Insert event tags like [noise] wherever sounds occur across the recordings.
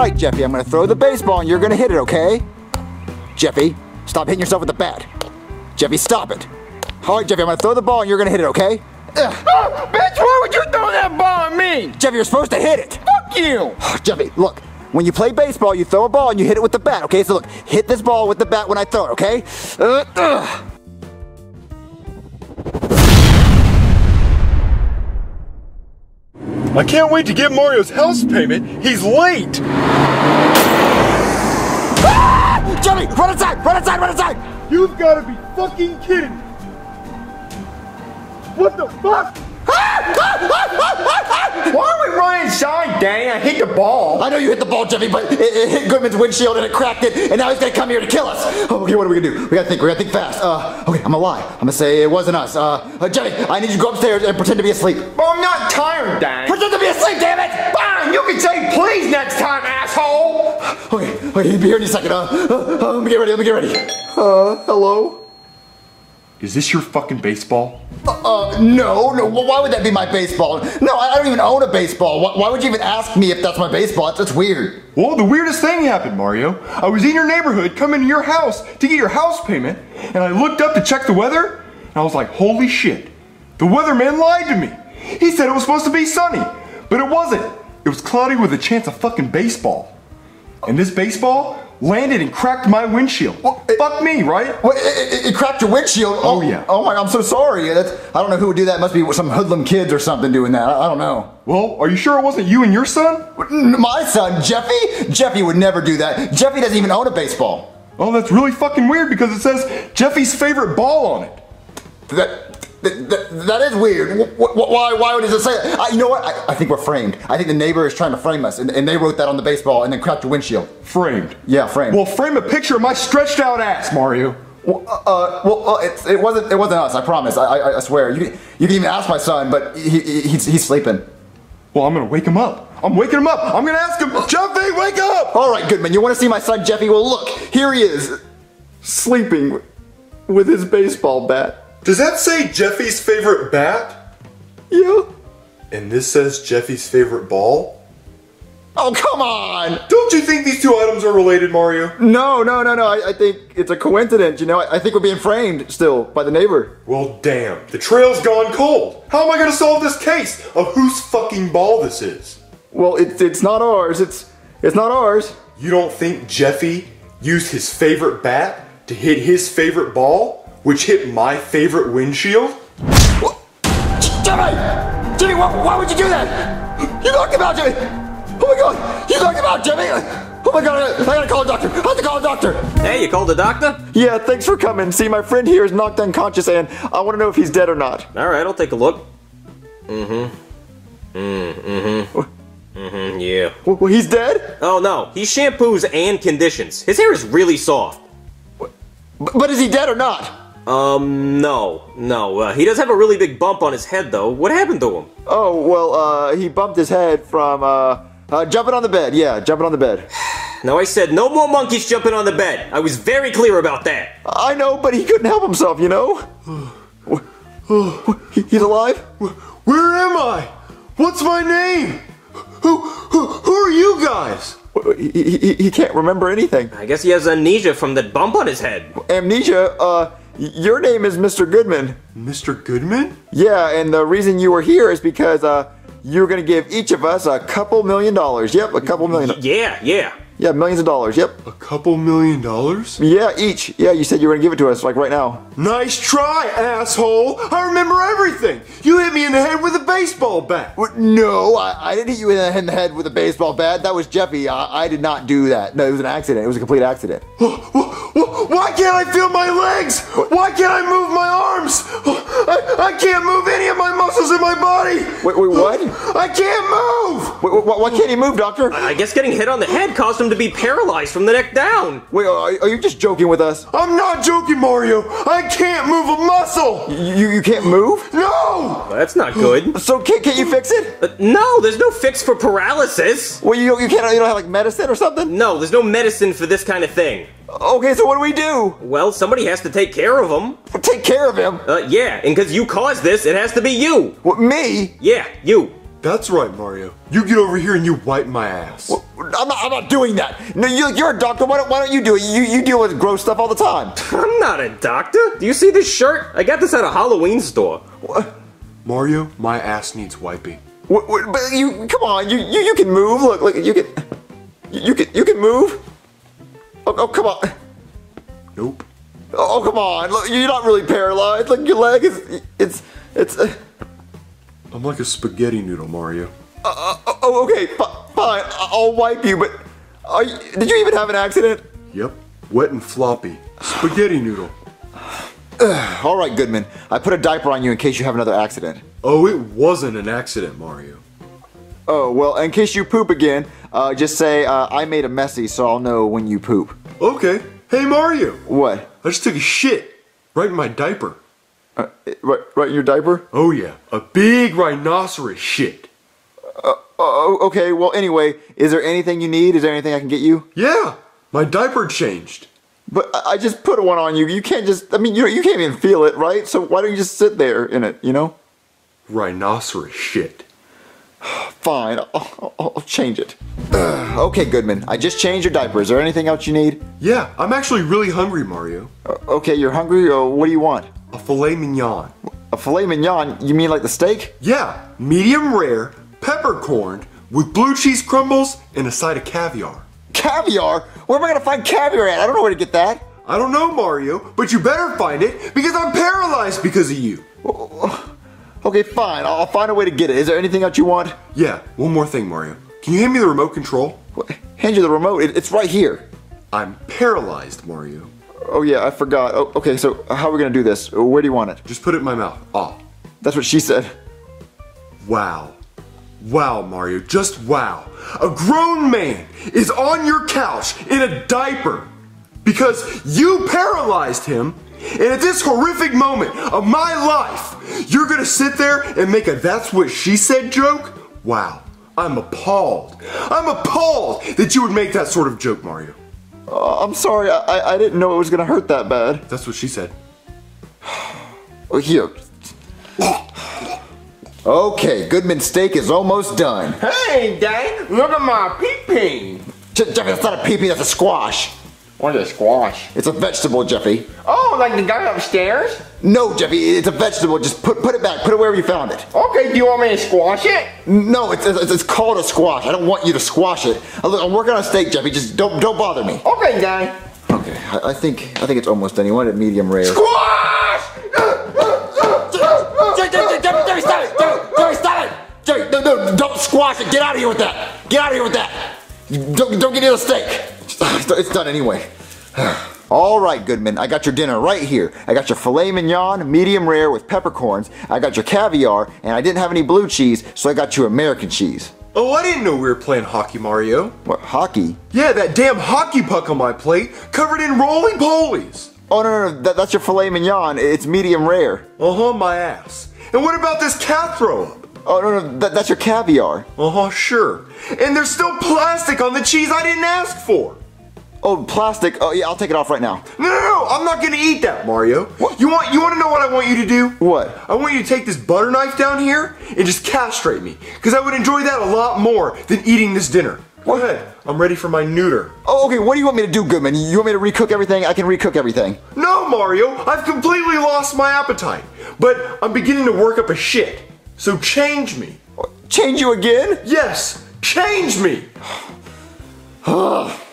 right, Jeffy, I'm gonna throw the baseball and you're gonna hit it, okay? Jeffy, stop hitting yourself with the bat. Jeffy, stop it. All right, Jeffy, I'm gonna throw the ball and you're gonna hit it, okay? Oh, bitch, why would you throw that ball at me? Jeffy, you're supposed to hit it. Fuck you. Jeffy, look, when you play baseball, you throw a ball and you hit it with the bat, okay? So look, hit this ball with the bat when I throw it, okay? Uh, ugh. I can't wait to get Mario's house payment. He's late. Jeffy, run inside, run inside, run inside! You've got to be fucking kidding. me. What the fuck? Why are we running inside, Daddy? I hit the ball. I know you hit the ball, Jeffy, but it, it hit Goodman's windshield and it cracked it, and now he's gonna come here to kill us. Oh, okay, what are we gonna do? We gotta think, we gotta think fast. Uh, okay, I'm gonna lie. I'm gonna say it wasn't us. Uh, uh Jeffy, I need you to go upstairs and pretend to be asleep. Well, I'm not tired, Daddy. Pretend to be asleep, damn it! Fine, you can say please next time, asshole. Okay, okay, he'll be here in a second. Uh, uh, uh, let me get ready, let me get ready. Uh, hello? Is this your fucking baseball? Uh, no, no, why would that be my baseball? No, I I don't even own a baseball. Why, why would you even ask me if that's my baseball? That's, that's weird. Well, the weirdest thing happened, Mario. I was in your neighborhood, coming to your house to get your house payment, and I looked up to check the weather, and I was like, holy shit. The weatherman lied to me. He said it was supposed to be sunny, but it wasn't. It was cloudy with a chance of fucking baseball. And this baseball landed and cracked my windshield. Well, it- Fuck me, right? What, it, it- it cracked your windshield? Oh, yeah. Oh, oh my, I'm so sorry. That's, I don't know who would do that. Must be some hoodlum kids or something doing that. I, I don't know. Well, are you sure it wasn't you and your son? My son, Jeffy? Jeffy would never do that. Jeffy doesn't even own a baseball. Oh, that's really fucking weird because it says Jeffy's favorite ball on it. That, that, that, that is weird. Wh- wh- why, why would it say that? I, you know what? I, I think we're framed. I think the neighbor is trying to frame us, and, and they wrote that on the baseball and then cracked your windshield. Framed. Yeah, framed. Well, frame a picture of my stretched out ass, Mario. Well, uh, well, uh, it, it wasn't. It wasn't us. I promise. I, I, I swear. You, can- you can even ask my son, but he, he, he's, he's sleeping. Well, I'm gonna wake him up. I'm waking him up. I'm gonna ask him, Jeffy, wake up! All right, Goodman. You want to see my son Jeffy? Well, look. Here he is, sleeping with his baseball bat. Does that say Jeffy's favorite bat? Yeah. And this says Jeffy's favorite ball? Oh, come on. Don't you think these two items are related, Mario? No, no, no, no. I, I think it's a coincidence. You know, I, I think we're being framed still by the neighbor. Well, damn. The trail's gone cold. How am I gonna solve this case of whose fucking ball this is? Well, it's it's not ours. It's it's not ours. You don't think Jeffy used his favorite bat to hit his favorite ball, which hit my favorite windshield? Jeffy! Jeffy, why, why would you do that? You knocked him out, Jeffy! Oh my god! You knocked him out, Jeffy! Oh my god, I gotta call a doctor! I have to call a doctor! Hey, you called the doctor? Yeah, thanks for coming. See, my friend here is knocked unconscious and I want to know if he's dead or not. All right, I'll take a look. Mm-hmm. Mm, mm-hmm. Mm-hmm, yeah. Well, well, he's dead? Oh, no. He shampoos and conditions. His hair is really soft. B- but is he dead or not? Um, no. No. Uh, he does have a really big bump on his head, though. What happened to him? Oh, well, uh, he bumped his head from, uh, uh, jumping on the bed. Yeah, jumping on the bed. [sighs] Now, I said no more monkeys jumping on the bed. I was very clear about that. I know, but he couldn't help himself, you know? [sighs] He's alive? Where am I? What's my name? Who, who, who are you guys? He, he, he can't remember anything. I guess he has amnesia from that bump on his head. Amnesia, uh, your name is Mr. Goodman. Mr. Goodman? Yeah, and the reason you were here is because, uh, you're gonna give each of us a couple million dollars. Yep, a couple million. Yeah, yeah. Yeah, millions of dollars. Yep. A couple million dollars? Yeah, each. Yeah, you said you were gonna give it to us, like right now. Nice try, asshole! I remember everything! You hit me in the head with a baseball bat! What? No, I, I didn't hit you in the, in the head with a baseball bat. That was Jeffy. I, I did not do that. No, it was an accident. It was a complete accident. [gasps] Why can't I feel my legs? Why can't I move my arms? I, I can't move any of my muscles in my body! Wait, wait, what? I can't move! Wait, why, why can't he move, doctor? I guess getting hit on the head caused him to be paralyzed from the neck down. Wait, are, are you just joking with us? I'm not joking, Mario! I can't move a muscle! You, you can't move? No! Well, that's not good. [gasps] So can't, can't you fix it? Uh, no, there's no fix for paralysis. Well, you, you can't, you don't have like medicine or something? No, there's no medicine for this kind of thing. Okay, so what do we do? Well, somebody has to take care of him. Take care of him. Uh, yeah, and because you caused this, it has to be you. What, me? Yeah, you. That's right, Mario. You get over here and you wipe my ass. I'm not, I'm not doing that. No, you, you're a doctor. Why don't, why don't you do it? You, you deal with gross stuff all the time. [laughs] I'm not a doctor. Do you see this shirt? I got this at a Halloween store. What? Mario, my ass needs wiping. What, what, but you, come on, you, you, you can move. Look, look, you can, you, you can, you can move. Oh, oh, come on. Nope. Oh, come on. Look, you're not really paralyzed. Look, your leg is, it's, it's. Uh, I'm like a spaghetti noodle, Mario. oh, okay, fi- fine. I'll wipe you. But are you, did you even have an accident? Yep. Wet and floppy. Spaghetti noodle. [sighs] All right, Goodman. I put a diaper on you in case you have another accident. Oh, it wasn't an accident, Mario. Oh well, in case you poop again, uh, just say uh, I made a messy, so I'll know when you poop. Okay. Hey, Mario. What? I just took a shit right in my diaper. Uh, right, right in your diaper? Oh, yeah. A big rhinoceros shit. Oh, okay. Well, anyway, is there anything you need? Is there anything I can get you? Yeah. My diaper changed. But I I just put one on you. You can't just. I mean, you you can't even feel it, right? So why don't you just sit there in it? You know? Rhinoceros shit. Fine. I'll, I'll, I'll change it. Ugh, okay, Goodman. I just changed your diaper. Is there anything else you need? Yeah, I'm actually really hungry, Mario. Uh, okay, you're hungry. Uh, what do you want? A filet mignon. A filet mignon? You mean like the steak? Yeah, medium rare, peppercorned, with blue cheese crumbles and a side of caviar. Caviar? Where am I gonna find caviar at? I don't know where to get that. I don't know, Mario, but you better find it because I'm paralyzed because of you. Okay, fine. I'll I'll find a way to get it. Is there anything else you want? Yeah, one more thing, Mario. Can you hand me the remote control? What? Hand you the remote. It, it's right here. I'm paralyzed, Mario. Oh yeah, I forgot. Oh, okay, so how are we gonna do this? Where do you want it? Just put it in my mouth. Ah. That's what she said. Wow. Wow, Mario, just wow. A grown man is on your couch in a diaper because you paralyzed him. And at this horrific moment of my life, you're gonna sit there and make a that's what she said joke? Wow. I'm appalled. I'm appalled that you would make that sort of joke, Mario. Uh, I'm sorry. I, I I didn't know it was gonna hurt that bad. That's what she said. [sighs] Oh, here. Okay, Goodman's steak is almost done. Hey, Daddy, look at my pee-pee. Je- that's not a pea-pea, that's a squash. What's a squash? It's a vegetable, Jeffy. Oh, like the guy upstairs? No, Jeffy, it's a vegetable. Just put put it back. Put it wherever you found it. Okay, do you want me to squash it? No, it's, it's, it's called a squash. I don't want you to squash it. Uh, Look, I'm working on a steak, Jeffy. Just don't don't bother me. Okay, Daddy. Okay, I, I think I think it's almost done. You want it medium rare. Squash! Jeffy, stop it! Jeffy, stop it! Jeffy, no, no, don't squash it! Get out of here with that! Get out of here with that! Don't, don't get near the steak! It's, it's done anyway. [sighs] All right, Goodman, I got your dinner right here. I got your filet mignon, medium rare with peppercorns. I got your caviar, and I didn't have any blue cheese, so I got you American cheese. Oh, I didn't know we were playing hockey, Mario. What, hockey? Yeah, that damn hockey puck on my plate covered in roly polies. Oh, no, no, no, that, that's your filet mignon. It's medium rare. Uh huh, my ass. And what about this cat throw? Oh, no, no, that, that's your caviar. Uh huh, sure. And there's still plastic on the cheese I didn't ask for. Oh, plastic. Oh, yeah, I'll take it off right now. No, no, no, I'm not gonna eat that, Mario. What? You want you want to know what I want you to do? What? I want you to take this butter knife down here and just castrate me, because I would enjoy that a lot more than eating this dinner. Go ahead. I'm ready for my neuter. Oh, okay, what do you want me to do, Goodman? You want me to recook everything? I can recook everything. No, Mario, I've completely lost my appetite, but I'm beginning to work up a shit. So change me. Change you again? Yes, change me. [sighs] [sighs] [sighs]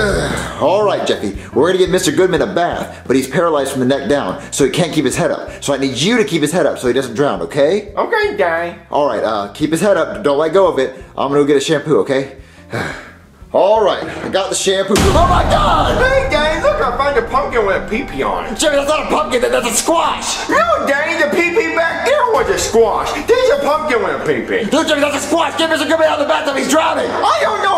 [sighs] All right, Jeffy. We're gonna get Mr. Goodman a bath, but he's paralyzed from the neck down, so he can't keep his head up. So I need you to keep his head up so he doesn't drown, okay? Okay, Daddy. All right, uh, keep his head up. Don't let go of it. I'm gonna go get a shampoo, okay? [sighs] All right, I got the shampoo. Oh my God! Hey, Daddy, look, I found a pumpkin with a pee-pee on it. Jeffy, that's not a pumpkin. That, that's a squash. No, Daddy, the pee-pee back there was a squash. There's a pumpkin with a pee-pee. No, Jeffy, that's a squash. Get Mr. Goodman out of the bathtub. He's drowning. I don't know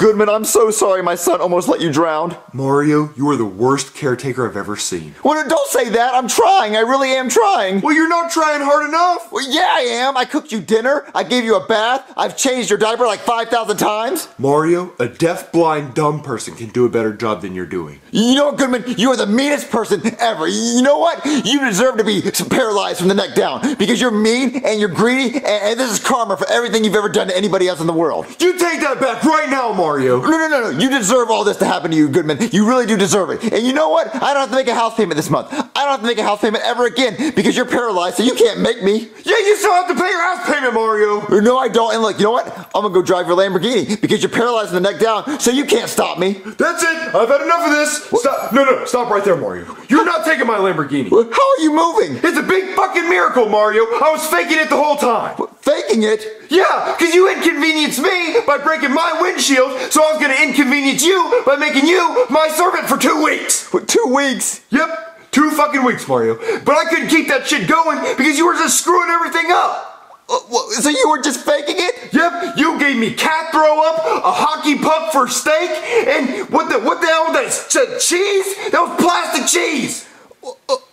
Goodman, I'm so sorry my son almost let you drown. Mario, you are the worst caretaker I've ever seen. Well, don't say that. I'm trying. I really am trying. Well, you're not trying hard enough. Well, yeah, I am. I cooked you dinner. I gave you a bath. I've changed your diaper like 5,000 times. Mario, a deaf, blind, dumb person can do a better job than you're doing. You know what, Goodman? You are the meanest person ever. You know what? You deserve to be paralyzed from the neck down because you're mean and you're greedy, and, and this is karma for everything you've ever done to anybody else in the world. You take that back right now, Mario. No, no, no, no. You deserve all this to happen to you, Goodman. You really do deserve it. And you know what? I don't have to make a house payment this month. I don't have to make a house payment ever again because you're paralyzed, so you can't make me. Yeah, you still have to pay your house payment, Mario. No, I don't. And look, you know what? I'm gonna go drive your Lamborghini because you're paralyzed from the neck down, so you can't stop me. That's it. I've had enough of this. Stop. No, no, stop right there, Mario. You're not taking my Lamborghini. How are you moving? It's a big fucking miracle, Mario. I was faking it the whole time. Faking it? Yeah, because you inconvenienced me by breaking my windshield, so I was going to inconvenience you by making you my servant for two weeks. What, two weeks? Yep, two fucking weeks, Mario. But I couldn't keep that shit going because you were just screwing everything up. Uh, So you were just faking it? Yep, you gave me cat throw up, a hockey puck for steak, and what the what the hell was that? Cheese? That was plastic cheese.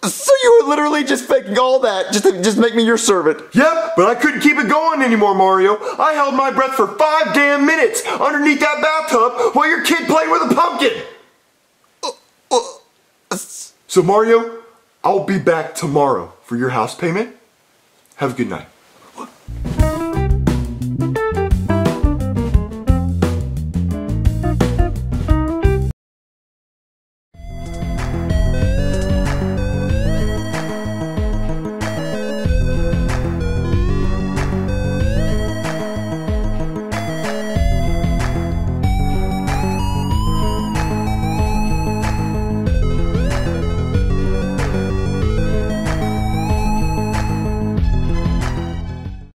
So you were literally just faking all that just to just make me your servant? Yep, but I couldn't keep it going anymore, Mario. I held my breath for five damn minutes underneath that bathtub while your kid played with a pumpkin. So, Mario, I'll be back tomorrow for your house payment. Have a good night.